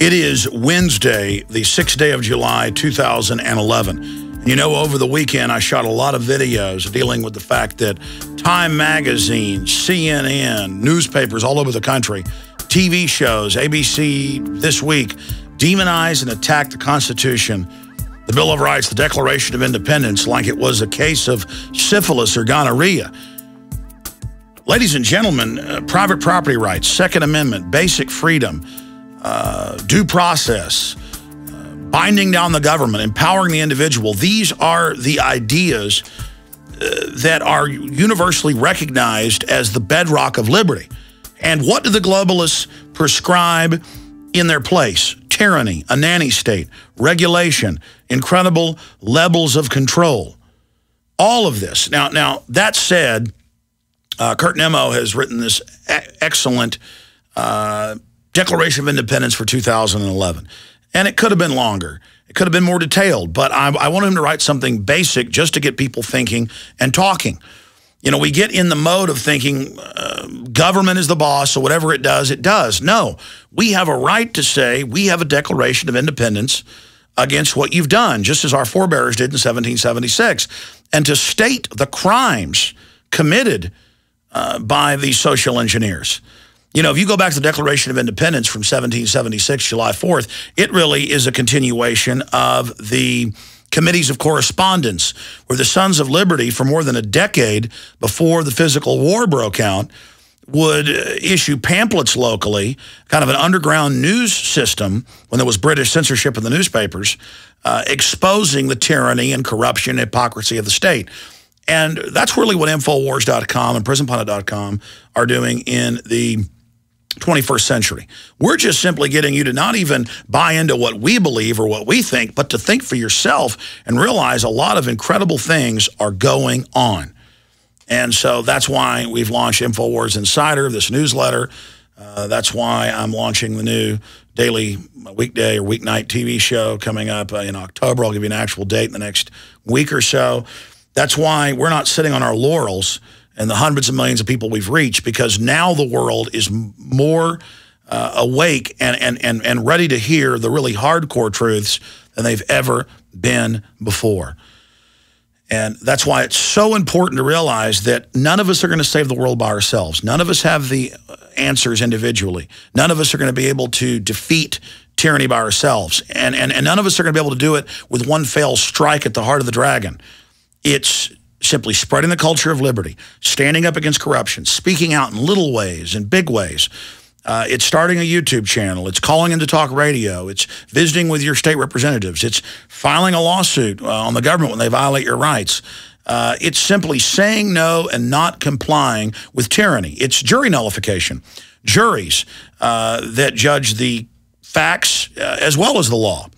It is Wednesday, the 6th day of July, 2011. You know, over the weekend, I shot a lot of videos dealing with the fact that Time Magazine, CNN, newspapers all over the country, TV shows, ABC This Week, demonize and attack the Constitution, the Bill of Rights, the Declaration of Independence, like it was a case of syphilis or gonorrhea. Ladies and gentlemen, uh, private property rights, Second Amendment, basic freedom, uh, due process, uh, binding down the government, empowering the individual. These are the ideas uh, that are universally recognized as the bedrock of liberty. And what do the globalists prescribe in their place? Tyranny, a nanny state, regulation, incredible levels of control. All of this. Now, now that said, uh, Kurt Nimmo has written this excellent uh, Declaration of Independence for 2011. And it could have been longer. It could have been more detailed, but I, I wanted him to write something basic just to get people thinking and talking. You know, we get in the mode of thinking uh, government is the boss, so whatever it does, it does. No, we have a right to say we have a Declaration of Independence against what you've done, just as our forebears did in 1776, and to state the crimes committed uh, by these social engineers. You know, if you go back to the Declaration of Independence from 1776, July 4th, it really is a continuation of the committees of correspondence where the Sons of Liberty, for more than a decade before the physical war broke out, would uh, issue pamphlets locally, kind of an underground news system when there was British censorship in the newspapers, uh, exposing the tyranny and corruption and hypocrisy of the state. And that's really what Infowars.com and PrisonPlanet.com are doing in the 21st century. We're just simply getting you to not even buy into what we believe or what we think, but to think for yourself and realize a lot of incredible things are going on. And so that's why we've launched InfoWars Insider, this newsletter. Uh, that's why I'm launching the new daily weekday or weeknight TV show coming up uh, in October. I'll give you an actual date in the next week or so. That's why we're not sitting on our laurels and the hundreds of millions of people we've reached because now the world is more uh, awake and, and, and, and ready to hear the really hardcore truths than they've ever been before. And that's why it's so important to realize that none of us are going to save the world by ourselves. None of us have the answers individually. None of us are going to be able to defeat tyranny by ourselves. And, and, and none of us are going to be able to do it with one fail strike at the heart of the dragon. It's simply spreading the culture of liberty, standing up against corruption, speaking out in little ways and big ways. Uh, it's starting a YouTube channel. It's calling into talk radio. It's visiting with your state representatives. It's filing a lawsuit uh, on the government when they violate your rights. Uh, it's simply saying no and not complying with tyranny. It's jury nullification. Juries uh, that judge the facts uh, as well as the law.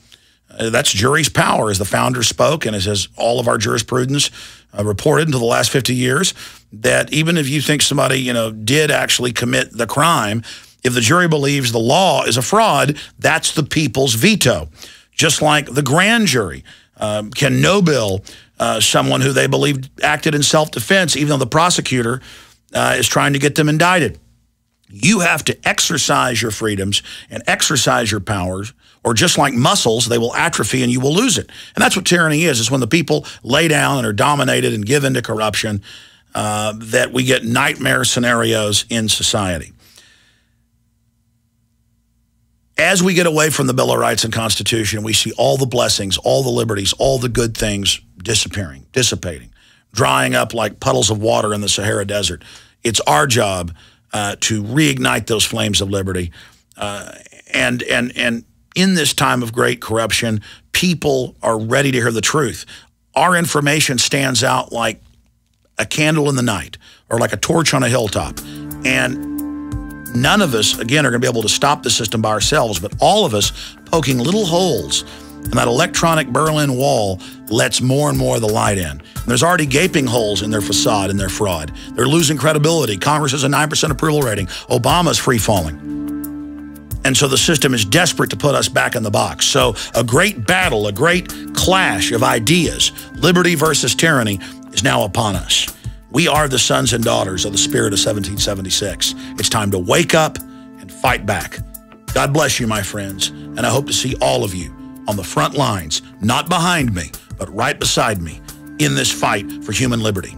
Uh, that's jury's power, as the founder spoke, and as, as all of our jurisprudence uh, reported into the last 50 years, that even if you think somebody, you know, did actually commit the crime, if the jury believes the law is a fraud, that's the people's veto. Just like the grand jury um, can no-bill uh, someone who they believe acted in self-defense, even though the prosecutor uh, is trying to get them indicted. You have to exercise your freedoms and exercise your powers, or just like muscles, they will atrophy and you will lose it. And that's what tyranny is, is when the people lay down and are dominated and give into corruption, uh, that we get nightmare scenarios in society. As we get away from the Bill of Rights and Constitution, we see all the blessings, all the liberties, all the good things disappearing, dissipating, drying up like puddles of water in the Sahara Desert. It's our job uh, to reignite those flames of liberty. Uh, and, and, and in this time of great corruption, people are ready to hear the truth. Our information stands out like a candle in the night or like a torch on a hilltop. And none of us, again, are going to be able to stop the system by ourselves, but all of us poking little holes and that electronic Berlin Wall lets more and more of the light in. And there's already gaping holes in their facade and their fraud. They're losing credibility. Congress has a 9% approval rating. Obama's free falling. And so the system is desperate to put us back in the box. So a great battle, a great clash of ideas, liberty versus tyranny, is now upon us. We are the sons and daughters of the spirit of 1776. It's time to wake up and fight back. God bless you, my friends. and I hope to see all of you on the front lines, not behind me, but right beside me in this fight for human liberty.